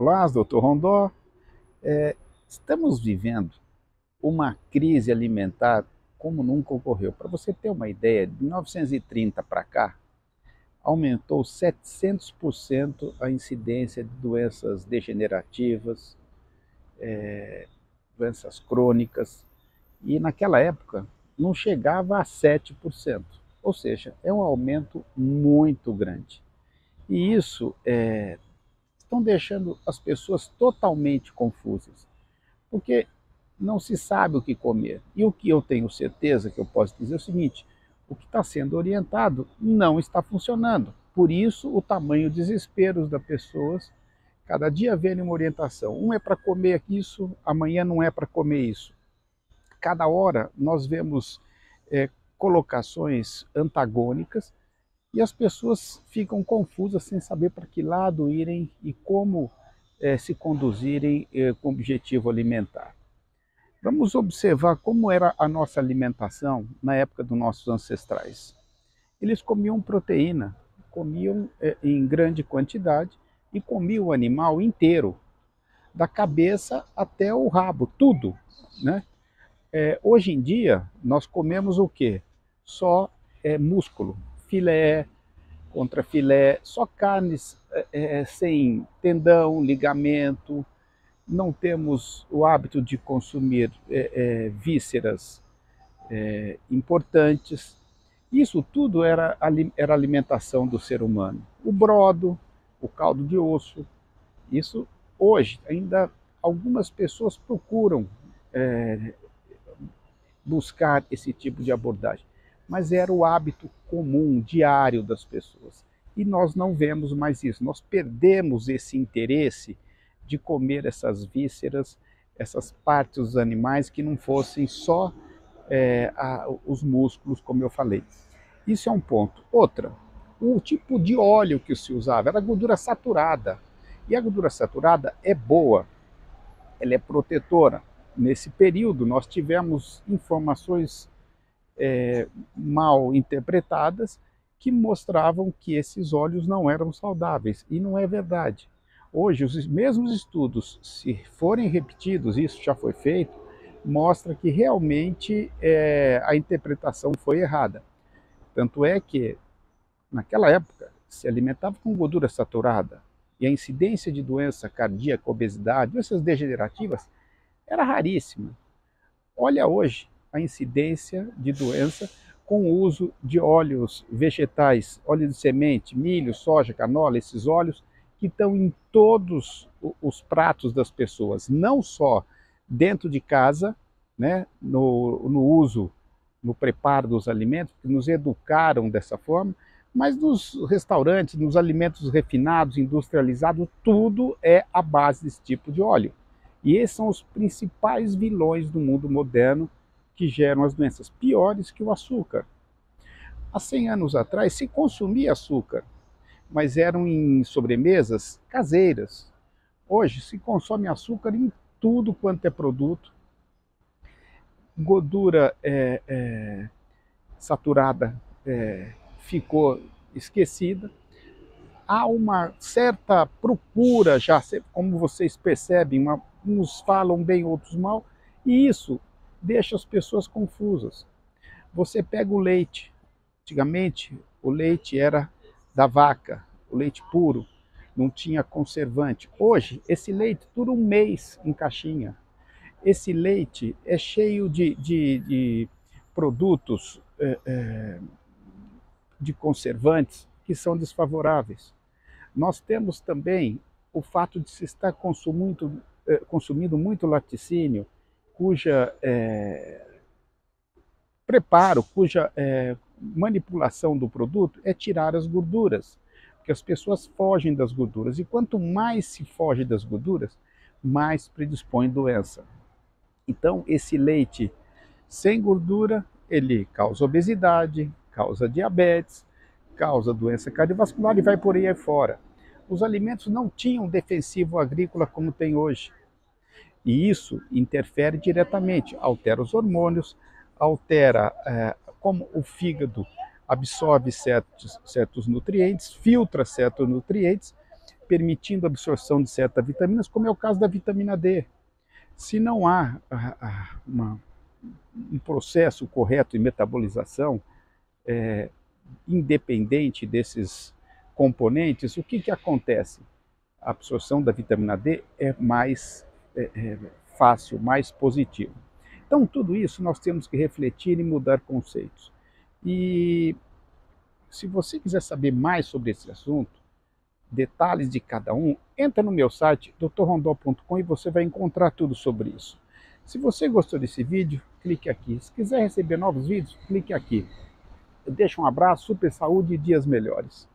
Olá, doutor Rondó. É, estamos vivendo uma crise alimentar como nunca ocorreu. Para você ter uma ideia, de 1930 para cá, aumentou 700% a incidência de doenças degenerativas, é, doenças crônicas, e naquela época não chegava a 7%. Ou seja, é um aumento muito grande. E isso é, estão deixando as pessoas totalmente confusas, porque não se sabe o que comer. E o que eu tenho certeza que eu posso dizer é o seguinte: o que está sendo orientado não está funcionando. Por isso, o tamanho desespero das pessoas. Cada dia vem uma orientação. Um é para comer isso, amanhã não é para comer isso. Cada hora nós vemos é, colocações antagônicas e as pessoas ficam confusas sem saber para que lado irem e como é, se conduzirem é, com objetivo alimentar. Vamos observar como era a nossa alimentação na época dos nossos ancestrais. Eles comiam proteína, comiam é, em grande quantidade e comiam o animal inteiro, da cabeça até o rabo, tudo. Né? Hoje em dia, nós comemos o quê? Só músculo, filé, contra filé, só carnes é, é, sem tendão, ligamento, não temos o hábito de consumir é, é vísceras é, importantes. Isso tudo era, era alimentação do ser humano. O brodo, o caldo de osso, isso hoje ainda algumas pessoas procuram é, buscar esse tipo de abordagem mas era o hábito comum, diário das pessoas. E nós não vemos mais isso, nós perdemos esse interesse de comer essas vísceras, essas partes dos animais que não fossem só é, a, os músculos, como eu falei. Isso é um ponto. Outra, o tipo de óleo que se usava era gordura saturada. E a gordura saturada é boa, ela é protetora. Nesse período, nós tivemos informações é, mal interpretadas que mostravam que esses óleos não eram saudáveis. E não é verdade. Hoje, os mesmos estudos, se forem repetidos, isso já foi feito, mostra que realmente é, a interpretação foi errada. Tanto é que, naquela época, se alimentava com gordura saturada e a incidência de doença cardíaca, obesidade, doenças degenerativas, era raríssima. Olha hoje, a incidência de doença com o uso de óleos vegetais, óleo de semente, milho, soja, canola, esses óleos que estão em todos os pratos das pessoas, não só dentro de casa, né, no, no uso, no preparo dos alimentos, que nos educaram dessa forma, mas nos restaurantes, nos alimentos refinados, industrializados, tudo é a base desse tipo de óleo. E esses são os principais vilões do mundo moderno que geram as doenças piores que o açúcar. Há 100 anos atrás se consumia açúcar, mas eram em sobremesas caseiras. Hoje se consome açúcar em tudo quanto é produto. Gordura é, é, saturada é, ficou esquecida. Há uma certa procura, já como vocês percebem, uma, uns falam bem, outros mal, e isso deixa as pessoas confusas. Você pega o leite. Antigamente, o leite era da vaca, o leite puro, não tinha conservante. Hoje, esse leite dura um mês em caixinha. Esse leite é cheio de, de, de produtos é, é, de conservantes que são desfavoráveis. Nós temos também o fato de se estar consumindo, é, consumindo muito laticínio, cuja é, preparo, cuja é, manipulação do produto é tirar as gorduras, porque as pessoas fogem das gorduras e quanto mais se foge das gorduras, mais predispõe doença. Então, esse leite sem gordura, ele causa obesidade, causa diabetes, causa doença cardiovascular e vai por aí fora. Os alimentos não tinham defensivo agrícola como tem hoje. E isso interfere diretamente, altera os hormônios, altera é, como o fígado absorve certos, certos nutrientes, filtra certos nutrientes permitindo a absorção de certas vitaminas, como é o caso da vitamina D. Se não há uma, um processo correto de metabolização é, independente desses componentes, o que, que acontece? A absorção da vitamina D é mais é, é, fácil, mais positiva. Então, tudo isso nós temos que refletir e mudar conceitos. E se você quiser saber mais sobre esse assunto, detalhes de cada um, entra no meu site drrondó.com e você vai encontrar tudo sobre isso. Se você gostou desse vídeo, clique aqui. Se quiser receber novos vídeos, clique aqui. Deixa um abraço, super saúde e dias melhores.